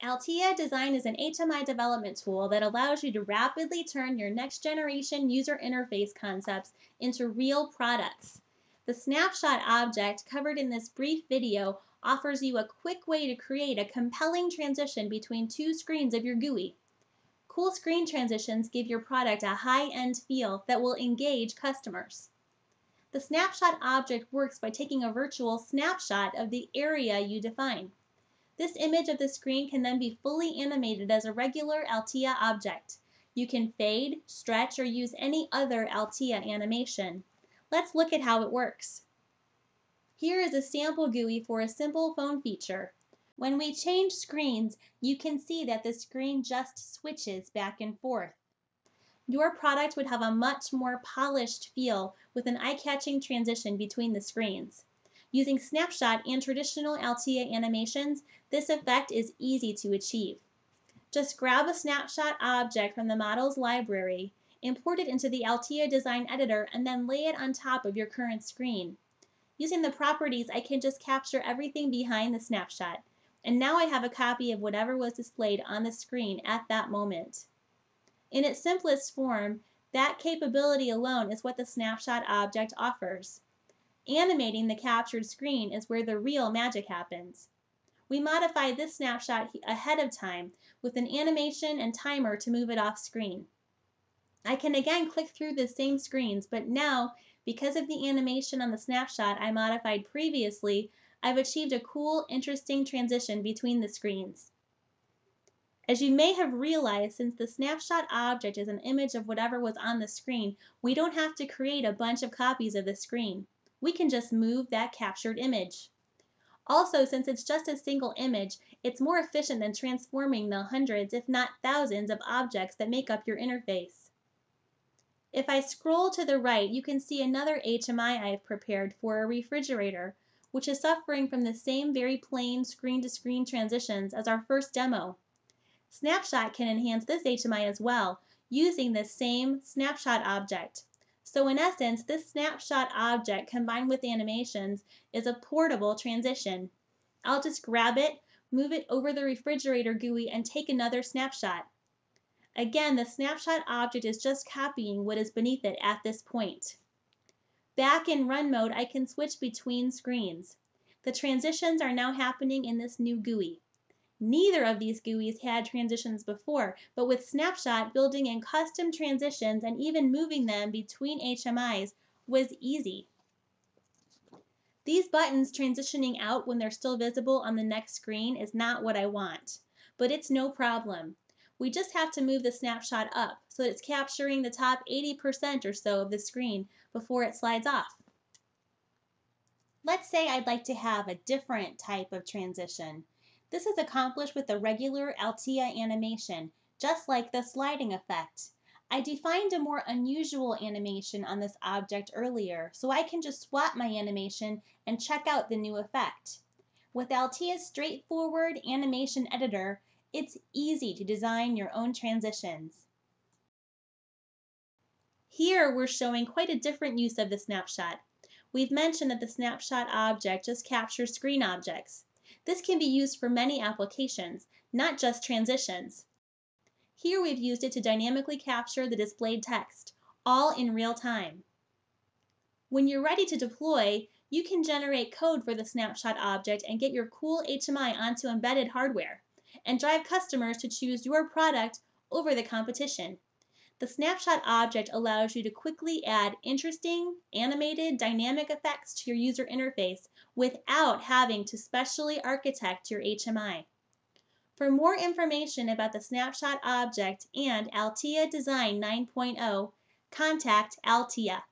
Altia Design is an HMI development tool that allows you to rapidly turn your next generation user interface concepts into real products. The snapshot object covered in this brief video offers you a quick way to create a compelling transition between two screens of your GUI. Cool screen transitions give your product a high-end feel that will engage customers. The snapshot object works by taking a virtual snapshot of the area you define. This image of the screen can then be fully animated as a regular Altia object. You can fade, stretch, or use any other Altia animation. Let's look at how it works. Here is a sample GUI for a simple phone feature. When we change screens, you can see that the screen just switches back and forth. Your product would have a much more polished feel with an eye-catching transition between the screens. Using snapshot and traditional Altia animations, this effect is easy to achieve. Just grab a snapshot object from the model's library, import it into the Altia Design Editor, and then lay it on top of your current screen. Using the properties, I can just capture everything behind the snapshot. And now I have a copy of whatever was displayed on the screen at that moment. In its simplest form, that capability alone is what the snapshot object offers. Animating the captured screen is where the real magic happens. We modify this snapshot ahead of time with an animation and timer to move it off screen. I can again click through the same screens, but now, because of the animation on the snapshot I modified previously, I've achieved a cool, interesting transition between the screens. As you may have realized, since the snapshot object is an image of whatever was on the screen, we don't have to create a bunch of copies of the screen. We can just move that captured image. Also, since it's just a single image, it's more efficient than transforming the hundreds, if not thousands, of objects that make up your interface. If I scroll to the right, you can see another HMI I've prepared for a refrigerator, which is suffering from the same very plain screen-to-screen -screen transitions as our first demo. Snapshot can enhance this HMI as well, using the same snapshot object. So in essence, this snapshot object combined with animations is a portable transition. I'll just grab it, move it over the refrigerator GUI, and take another snapshot. Again, the snapshot object is just copying what is beneath it at this point. Back in run mode, I can switch between screens. The transitions are now happening in this new GUI. Neither of these GUIs had transitions before, but with Snapshot, building in custom transitions and even moving them between HMIs was easy. These buttons transitioning out when they're still visible on the next screen is not what I want, but it's no problem. We just have to move the snapshot up so that it's capturing the top 80% or so of the screen before it slides off. Let's say I'd like to have a different type of transition. This is accomplished with the regular Altia animation, just like the sliding effect. I defined a more unusual animation on this object earlier, so I can just swap my animation and check out the new effect. With Altia's straightforward animation editor, it's easy to design your own transitions. Here we're showing quite a different use of the snapshot. We've mentioned that the snapshot object just captures screen objects. This can be used for many applications, not just transitions. Here we've used it to dynamically capture the displayed text, all in real time. When you're ready to deploy, you can generate code for the snapshot object and get your cool HMI onto embedded hardware and drive customers to choose your product over the competition. The snapshot object allows you to quickly add interesting, animated, dynamic effects to your user interface without having to specially architect your HMI. For more information about the snapshot object and Altia Design 9.0, contact Altia.